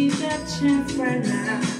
need that chance right now.